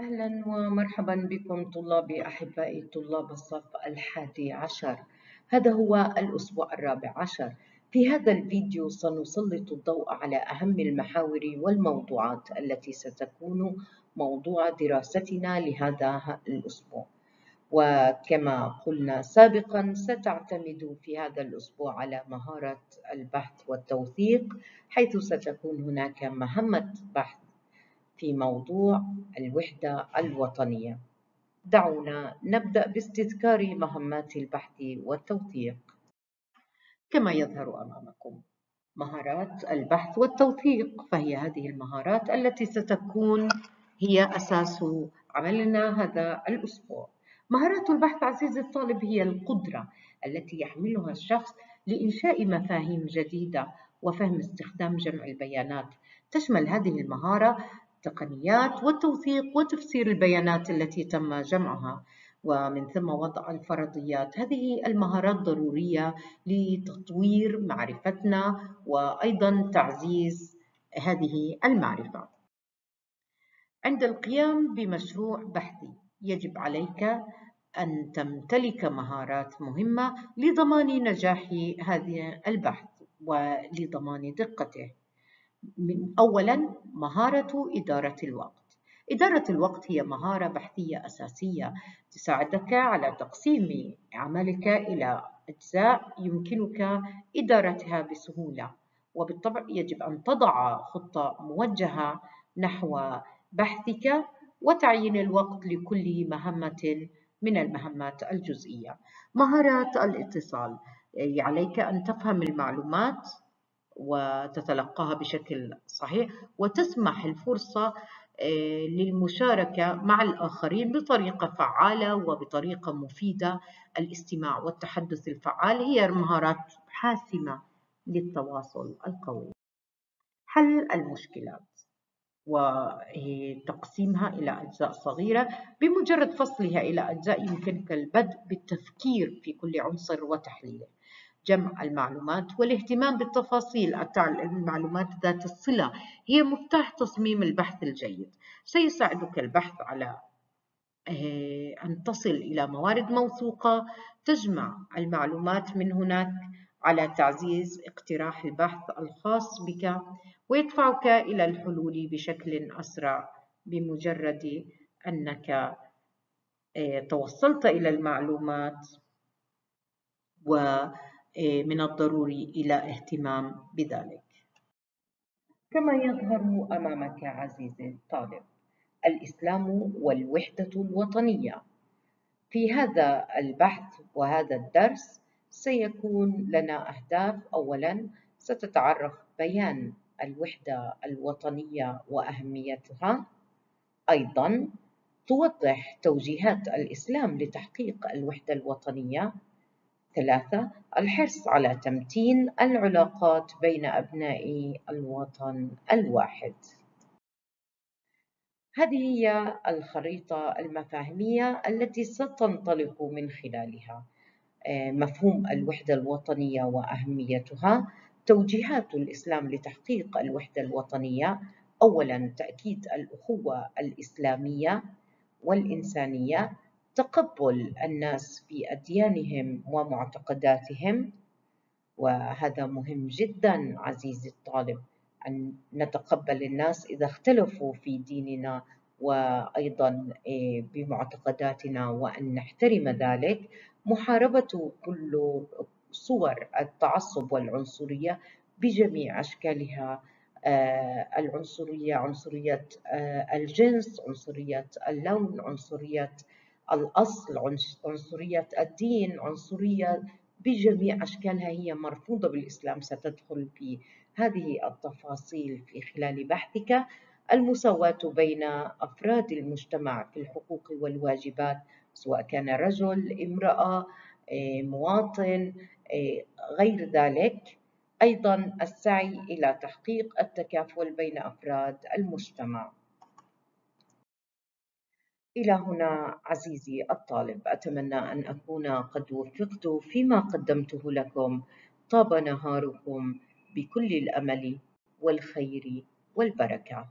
أهلا ومرحبا بكم طلابي أحبائي طلاب الصف الحادي عشر. هذا هو الأسبوع الرابع عشر. في هذا الفيديو سنسلط الضوء على أهم المحاور والموضوعات التي ستكون موضوع دراستنا لهذا الأسبوع. وكما قلنا سابقا ستعتمد في هذا الأسبوع على مهارة البحث والتوثيق حيث ستكون هناك مهمة بحث في موضوع الوحدة الوطنية. دعونا نبدأ باستذكار مهمات البحث والتوثيق. كما يظهر أمامكم مهارات البحث والتوثيق فهي هذه المهارات التي ستكون هي أساس عملنا هذا الأسبوع. مهارات البحث عزيزي الطالب هي القدرة التي يحملها الشخص لإنشاء مفاهيم جديدة وفهم استخدام جمع البيانات. تشمل هذه المهارة التقنيات والتوثيق وتفسير البيانات التي تم جمعها. ومن ثم وضع الفرضيات. هذه المهارات ضرورية لتطوير معرفتنا وأيضا تعزيز هذه المعرفة. عند القيام بمشروع بحثي يجب عليك أن تمتلك مهارات مهمة لضمان نجاح هذا البحث ولضمان دقته. من أولا مهارة إدارة الوقت. إدارة الوقت هي مهارة بحثية أساسية تساعدك على تقسيم عملك إلى أجزاء يمكنك إدارتها بسهولة وبالطبع يجب أن تضع خطة موجهة نحو بحثك وتعيين الوقت لكل مهمة من المهمات الجزئية. مهارات الاتصال عليك أن تفهم المعلومات وتتلقاها بشكل صحيح وتسمح الفرصة آه، للمشاركة مع الآخرين بطريقة فعالة وبطريقة مفيدة. الاستماع والتحدث الفعال هي مهارات حاسمة للتواصل القوي. حل المشكلات وتقسيمها إلى أجزاء صغيرة. بمجرد فصلها إلى أجزاء يمكنك البدء بالتفكير في كل عنصر وتحليله. جمع المعلومات والاهتمام بالتفاصيل المعلومات ذات الصلة. هي مفتاح تصميم البحث الجيد. سيساعدك البحث على آه، أن تصل إلى موارد موثوقة تجمع المعلومات من هناك على تعزيز اقتراح البحث الخاص بك ويدفعك إلى الحلول بشكل أسرع بمجرد أنك آه، توصلت إلى المعلومات. و من الضروري إلى اهتمام بذلك. كما يظهر أمامك عزيزي الطالب الإسلام والوحدة الوطنية. في هذا البحث وهذا الدرس سيكون لنا أهداف. أولا ستتعرف بيان الوحدة الوطنية وأهميتها. أيضا توضح توجيهات الإسلام لتحقيق الوحدة الوطنية. ثلاثة الحرص على تمتين العلاقات بين أبناء الوطن الواحد. هذه هي الخريطة المفاهيمية التي ستنطلق من خلالها. آه، مفهوم الوحدة الوطنية وأهميتها توجيهات الإسلام لتحقيق الوحدة الوطنية. أولاً تأكيد الأخوة الإسلامية والإنسانية. تقبل الناس في أديانهم ومعتقداتهم وهذا مهم جدا عزيزي الطالب أن نتقبل الناس إذا اختلفوا في ديننا وأيضا إيه، بمعتقداتنا وأن نحترم ذلك. محاربة كل صور التعصب والعنصرية بجميع أشكالها آه، العنصرية عنصرية آه، الجنس عنصرية اللون عنصرية الأصل عنصرية الدين عنصرية بجميع أشكالها هي مرفوضة بالإسلام ستدخل في هذه التفاصيل في خلال بحثك. المساواة بين أفراد المجتمع في الحقوق والواجبات سواء كان رجل امرأة إيه، مواطن إيه، غير ذلك. أيضا السعي إلى تحقيق التكافل بين أفراد المجتمع. إلى هنا عزيزي الطالب أتمنى أن أكون قد وفقت فيما قدمته لكم. طاب نهاركم بكل الأمل والخير والبركة.